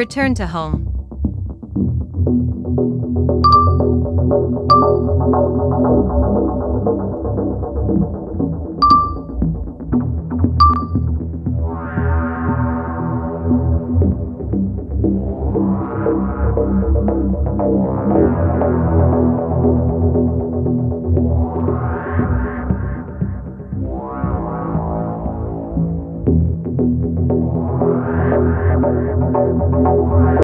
Return to home. Thank you.